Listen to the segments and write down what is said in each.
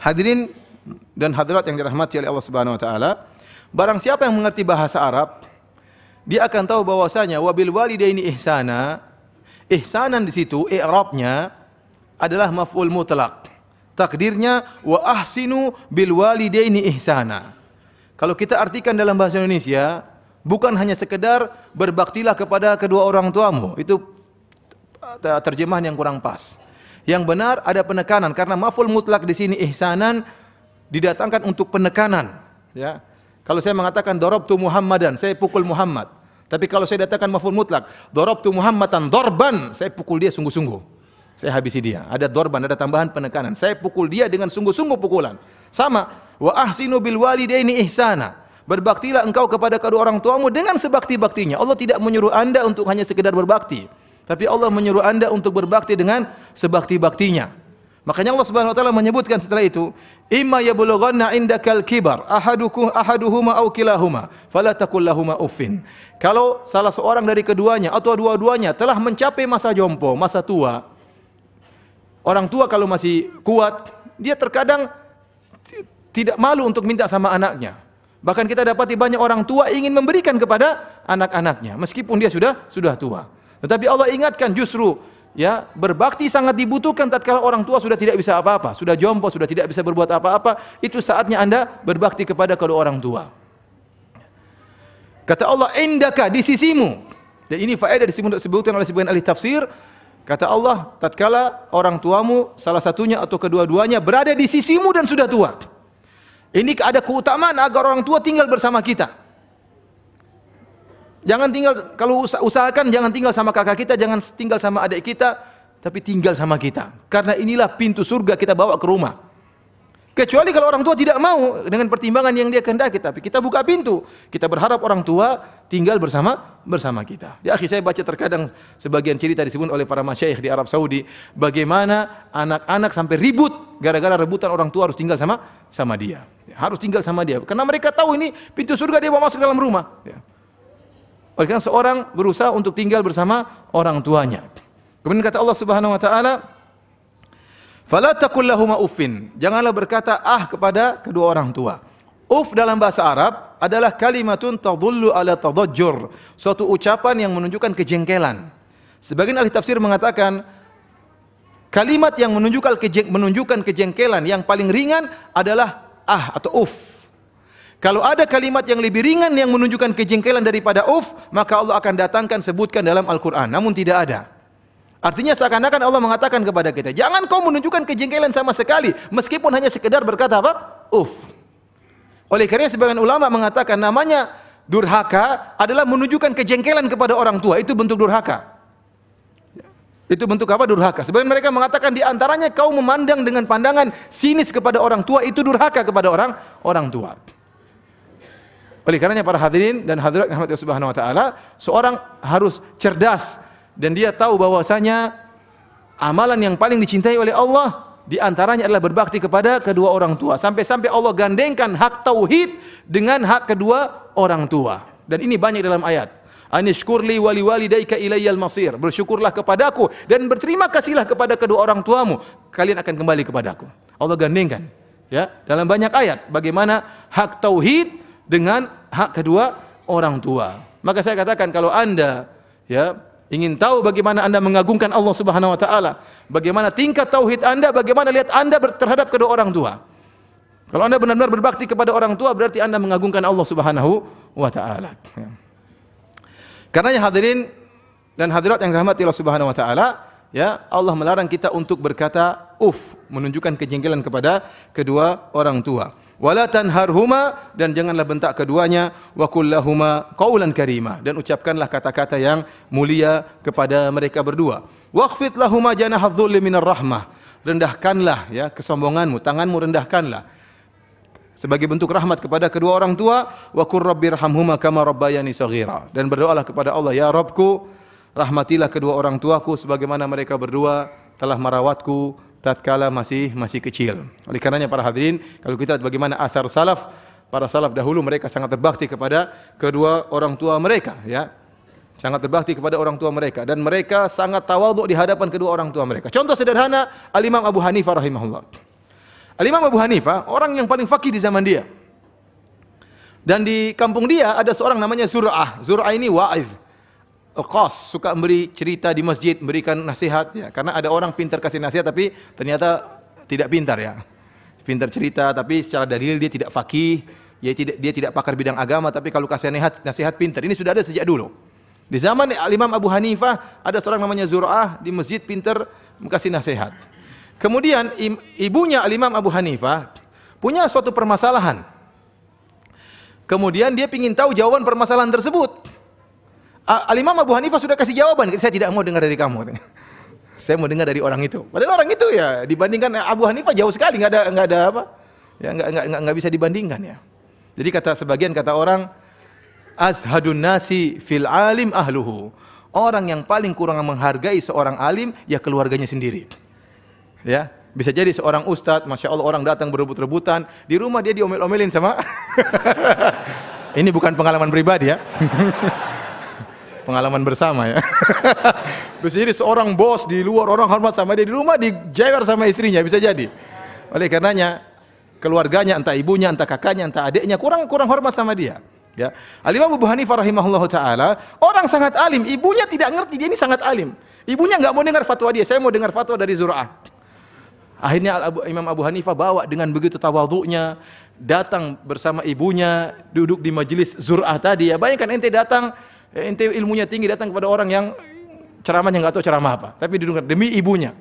Hadirin dan hadirat yang dirahmati oleh Allah Subhanahu wa taala, barang siapa yang mengerti bahasa Arab, dia akan tahu bahwasanya wabil walidaini ihsana, ihsanan di situ i'rabnya adalah maf'ul mutlak. Takdirnya wa ahsinu bil walidaini ihsana. Kalau kita artikan dalam bahasa Indonesia, bukan hanya sekedar berbaktilah kepada kedua orang tuamu. Itu terjemahan yang kurang pas. Yang benar ada penekanan karena maf'ul mutlak di sini ihsanan didatangkan untuk penekanan, ya. Kalau saya mengatakan darabtu Muhammadan, saya pukul Muhammad. Tapi kalau saya datangkan maf'ul mutlak, darabtu Muhammadan dorban, saya pukul dia sungguh-sungguh. Saya habisi dia. Ada dorban, ada tambahan penekanan. Saya pukul dia dengan sungguh-sungguh pukulan. Sama, wa ahsinu bil walidaini ihsana. Berbaktilah engkau kepada kedua orang tuamu dengan sebakti-baktinya. Allah tidak menyuruh Anda untuk hanya sekedar berbakti. Tapi Allah menyuruh Anda untuk berbakti dengan sebakti-baktinya. Makanya Allah Subhanahu wa taala menyebutkan setelah itu, "Imma yablughanna indakal kibar ahadukum ahaduhuma aw kilahuma, fala taqul uffin." Kalau salah seorang dari keduanya atau dua-duanya telah mencapai masa jompo, masa tua, orang tua kalau masih kuat, dia terkadang tidak malu untuk minta sama anaknya. Bahkan kita dapati banyak orang tua ingin memberikan kepada anak-anaknya meskipun dia sudah sudah tua. Tetapi Allah ingatkan justru ya berbakti sangat dibutuhkan tatkala orang tua sudah tidak bisa apa-apa, sudah jompo, sudah tidak bisa berbuat apa-apa, itu saatnya Anda berbakti kepada kedua orang tua. Kata Allah, "Indaka di sisimu." Dan ini faedah disebutkan oleh sebagian ahli tafsir. Kata Allah, tatkala orang tuamu salah satunya atau kedua-duanya berada di sisimu dan sudah tua. Ini ada keutamaan agar orang tua tinggal bersama kita. Jangan tinggal kalau usahakan jangan tinggal sama kakak kita, jangan tinggal sama adik kita, tapi tinggal sama kita. Karena inilah pintu surga kita bawa ke rumah. Kecuali kalau orang tua tidak mau dengan pertimbangan yang dia kehendaki, tapi kita buka pintu. Kita berharap orang tua tinggal bersama bersama kita. Ya, akhi saya baca terkadang sebagian cerita disebut oleh para masyayikh di Arab Saudi bagaimana anak-anak sampai ribut gara-gara rebutan orang tua harus tinggal sama sama dia. Ya, harus tinggal sama dia karena mereka tahu ini pintu surga dia mau masuk dalam rumah. Ya. Oleh karena seorang berusaha untuk tinggal bersama orang tuanya. Kemudian kata Allah Subhanahu wa taala, "Fala taqul uffin." Janganlah berkata ah kepada kedua orang tua. Uf dalam bahasa Arab adalah kalimatun tadullu ala tadajjur, suatu ucapan yang menunjukkan kejengkelan. Sebagian ahli tafsir mengatakan kalimat yang menunjukkan menunjukkan kejengkelan yang paling ringan adalah ah atau uf. Kalau ada kalimat yang lebih ringan yang menunjukkan kejengkelan daripada uf, maka Allah akan datangkan sebutkan dalam Al-Quran. Namun tidak ada. Artinya seakan-akan Allah mengatakan kepada kita, jangan kau menunjukkan kejengkelan sama sekali, meskipun hanya sekedar berkata apa? Uf. Oleh karena sebagian ulama mengatakan namanya durhaka adalah menunjukkan kejengkelan kepada orang tua, itu bentuk durhaka. Itu bentuk apa? Durhaka. Sebagian mereka mengatakan di antaranya kau memandang dengan pandangan sinis kepada orang tua, itu durhaka kepada orang orang tua. Oleh karenanya para hadirin dan hadirat rahmat Subhanahu wa taala, seorang harus cerdas dan dia tahu bahwasanya amalan yang paling dicintai oleh Allah di antaranya adalah berbakti kepada kedua orang tua. Sampai-sampai Allah gandengkan hak tauhid dengan hak kedua orang tua. Dan ini banyak dalam ayat. Anishkurli wali walidaika ilayyal masir. Bersyukurlah kepadaku dan berterima kasihlah kepada kedua orang tuamu. Kalian akan kembali kepadaku. Allah gandengkan ya dalam banyak ayat bagaimana hak tauhid dengan hak kedua orang tua. Maka saya katakan kalau Anda ya ingin tahu bagaimana Anda mengagungkan Allah Subhanahu wa taala, bagaimana tingkat tauhid Anda, bagaimana lihat Anda terhadap kedua orang tua. Kalau Anda benar-benar berbakti kepada orang tua berarti Anda mengagungkan Allah Subhanahu wa taala. Ya. Karena hadirin dan hadirat yang dirahmati Allah Subhanahu wa taala, ya Allah melarang kita untuk berkata uf, menunjukkan kejengkelan kepada kedua orang tua wala tanharhuma dan janganlah bentak keduanya wa kullahuma qaulan karima. Dan ucapkanlah kata-kata yang mulia kepada mereka berdua. Waqfit lahuma janahadh-dhulli minar rahmah. Rendahkanlah ya kesombonganmu tanganmu rendahkanlah. Sebagai bentuk rahmat kepada kedua orang tua wa qur rabbirhamhuma kama rabbayani saghira. Dan berdoalah kepada Allah ya Rabbku rahmatilah kedua orang tuaku sebagaimana mereka berdua telah merawatku tatkala masih masih kecil. Oleh karenanya para hadirin, kalau kita bagaimana asar salaf, para salaf dahulu mereka sangat berbakti kepada kedua orang tua mereka, ya. sangat berbakti kepada orang tua mereka dan mereka sangat tawadhu di hadapan kedua orang tua mereka. Contoh sederhana Al-Imam Abu Hanifah rahimahullah. Al-Imam Abu Hanifah orang yang paling fakih di zaman dia. Dan di kampung dia ada seorang namanya Zur'ah. Zur'ah ini wa'iz. Qas, suka memberi cerita di masjid, memberikan nasihat ya. Karena ada orang pintar kasih nasihat tapi ternyata tidak pintar ya. Pintar cerita tapi secara dalil dia tidak fakih, dia tidak dia tidak pakar bidang agama tapi kalau kasih nasihat nasihat pintar. Ini sudah ada sejak dulu. Di zaman Imam Abu Hanifah ada seorang namanya Zur'ah di masjid pintar kasih nasihat. Kemudian ibunya Imam Abu Hanifah punya suatu permasalahan. Kemudian dia ingin tahu jawaban permasalahan tersebut. Al-Imam Abu Hanifah sudah kasih jawaban, saya tidak mau dengar dari kamu. Saya mau dengar dari orang itu. Padahal orang itu ya dibandingkan Abu Hanifah jauh sekali, nggak ada nggak ada apa, ya nggak nggak nggak bisa dibandingkan ya. Jadi kata sebagian kata orang, azhadun nasi fil alim ahluhu. Orang yang paling kurang menghargai seorang alim ya keluarganya sendiri. Ya, bisa jadi seorang ustadz, masya Allah orang datang berebut-rebutan, di rumah dia diomel-omelin sama. Ini bukan pengalaman pribadi ya. pengalaman bersama ya. bisa jadi seorang bos di luar orang hormat sama dia di rumah dijewer sama istrinya bisa jadi. Oleh karenanya keluarganya entah ibunya entah kakaknya entah adiknya kurang kurang hormat sama dia. Ya. Al-Imam Abu Hanifah rahimahullah taala orang sangat alim, ibunya tidak ngerti dia ini sangat alim. Ibunya nggak mau dengar fatwa dia, saya mau dengar fatwa dari Zur'ah. Akhirnya Abu, Imam Abu Hanifah bawa dengan begitu tawaduknya datang bersama ibunya duduk di majelis Zur'ah tadi ya. Bayangkan ente datang ente ilmunya tinggi datang kepada orang yang ceramahnya nggak tahu ceramah apa, tapi duduk demi ibunya.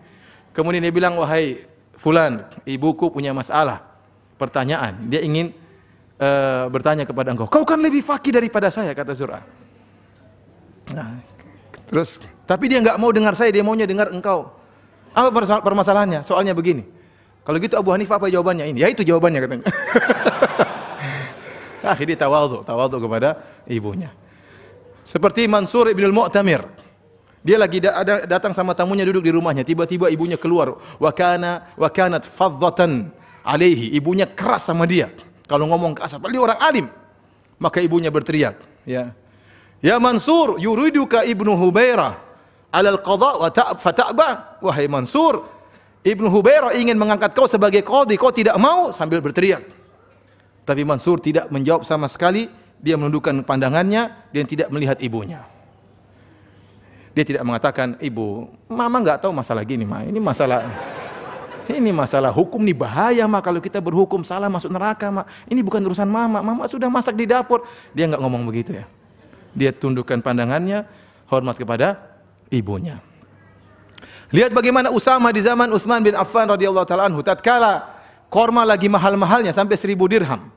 Kemudian dia bilang, "Wahai fulan, ibuku punya masalah, pertanyaan. Dia ingin uh, bertanya kepada engkau. Kau kan lebih fakih daripada saya," kata Zur'ah. Nah, terus tapi dia nggak mau dengar saya, dia maunya dengar engkau. Apa permasalahannya? Soalnya begini. Kalau gitu Abu Hanifah apa jawabannya ini? Ya itu jawabannya katanya. Akhirnya tawadhu, tawadhu kepada ibunya. Seperti Mansur ibn al-Mu'tamir. Dia lagi datang sama tamunya duduk di rumahnya, tiba-tiba ibunya keluar. Wa kana wa kanat faddatan alaihi. Ibunya keras sama dia. Kalau ngomong kasar, dia orang alim. Maka ibunya berteriak, ya. Ya Mansur, yuriduka ibnu Hubairah alal qadha wa fata'ba wahai Mansur Ibnu Hubairah ingin mengangkat kau sebagai qadhi kau tidak mau sambil berteriak tapi Mansur tidak menjawab sama sekali dia menundukkan pandangannya dan tidak melihat ibunya. Dia tidak mengatakan ibu mama nggak tahu masalah gini ma. Ini masalah ini masalah hukum nih bahaya ma kalau kita berhukum. Salah masuk neraka ma. Ini bukan urusan mama. Mama sudah masak di dapur. Dia nggak ngomong begitu ya. Dia tundukkan pandangannya hormat kepada ibunya. Lihat bagaimana Usama di zaman Utsman bin Affan radhiyallahu taala anhu tatkala korma lagi mahal-mahalnya sampai seribu dirham.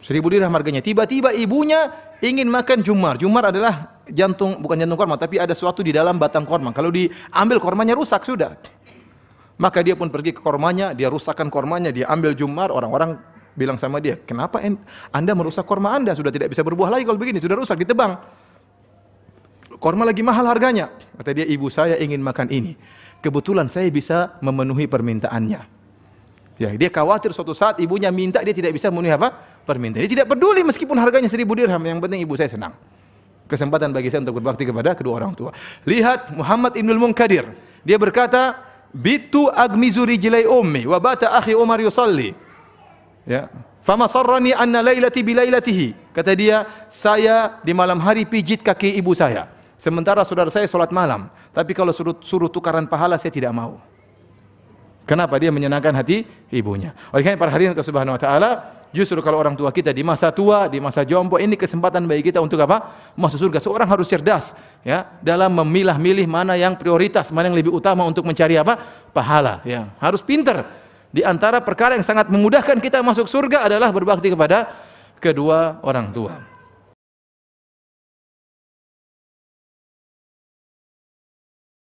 Seribu dirham harganya. Tiba-tiba ibunya ingin makan jumar. Jumar adalah jantung, bukan jantung korma, tapi ada sesuatu di dalam batang korma. Kalau diambil kormanya rusak sudah. Maka dia pun pergi ke kormanya, dia rusakkan kormanya, dia ambil jumar, orang-orang bilang sama dia, kenapa anda merusak korma anda? Sudah tidak bisa berbuah lagi kalau begini, sudah rusak, ditebang korma lagi mahal harganya. Kata dia, ibu saya ingin makan ini. Kebetulan saya bisa memenuhi permintaannya. Ya, dia khawatir suatu saat ibunya minta dia tidak bisa memenuhi apa? Permintaan. Dia tidak peduli meskipun harganya seribu dirham. Yang penting ibu saya senang. Kesempatan bagi saya untuk berbakti kepada kedua orang tua. Lihat Muhammad Ibnul Munkadir. Dia berkata, Bitu agmizu rijlai ummi wa bata akhi Umar yusalli. Ya. Fama sarrani anna lailati bilailatihi. Kata dia, saya di malam hari pijit kaki ibu saya. Sementara saudara saya sholat malam. Tapi kalau suruh, suruh tukaran pahala saya tidak mau. Kenapa? Dia menyenangkan hati ibunya. Oleh karena para hadirin subhanahu wa ta'ala, justru kalau orang tua kita di masa tua, di masa jompo, ini kesempatan bagi kita untuk apa? Masuk surga. Seorang harus cerdas ya dalam memilah-milih mana yang prioritas, mana yang lebih utama untuk mencari apa? Pahala. Ya. Harus pinter. Di antara perkara yang sangat memudahkan kita masuk surga adalah berbakti kepada kedua orang tua.